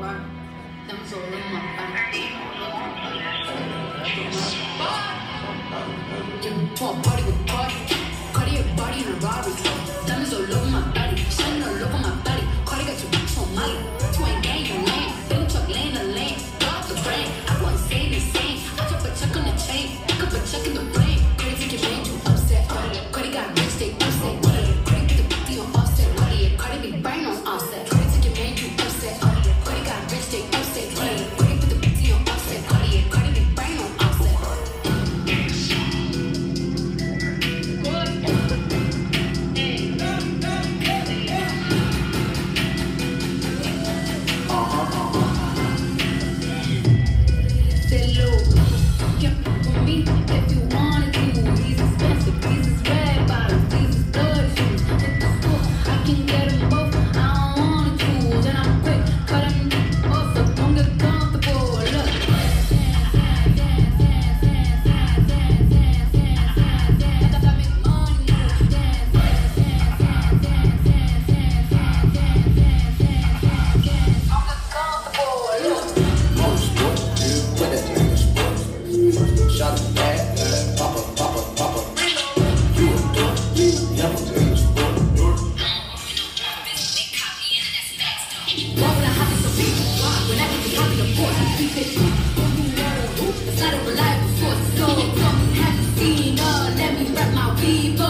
quá xong rồi lên một bàn chừng party with party Why would I hop into beat? Why? When I can be happy, of course, I keep it. It's not a reliable source, so come have you seen her? Let me wrap my people.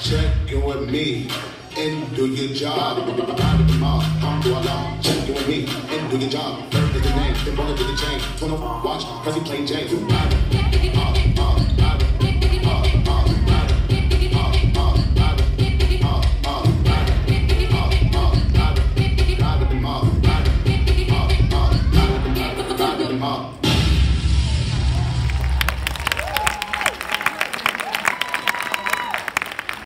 Checking with me and do your job. Come to Allah, check in with me and do your job. First is the name, then wanna do the change. Wanna watch, cause he played James.